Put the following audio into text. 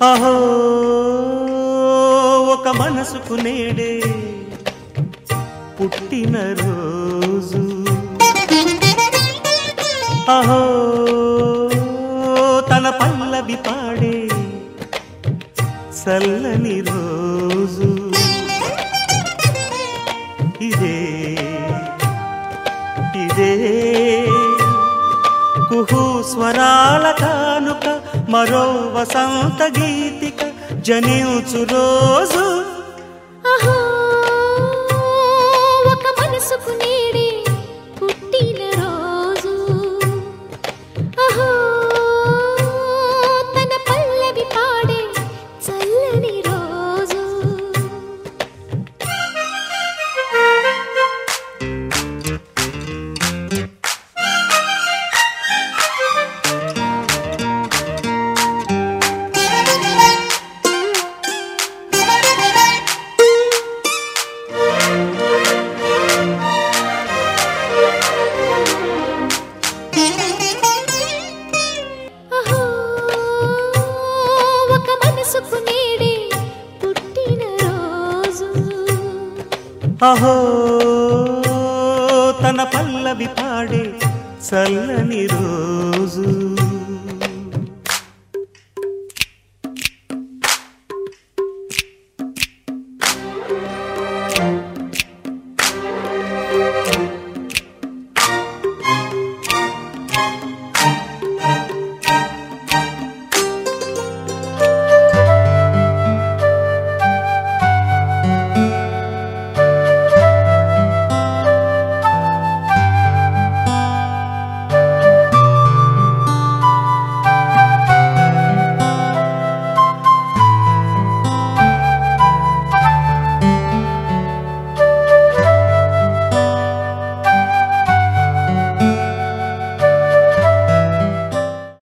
అహో ఒక మనసుకు నేడే పుట్టిన రోజు. అహో తన పల్లవి పాడే చల్లని రోజు. కుహు స్వరాల కానుక మరో వసంత గీతిక జనించు రోజు. పసుపు నీడి పుట్టిన రోజు. అహో తన పల్లవి పాడే చల్లని రోజు.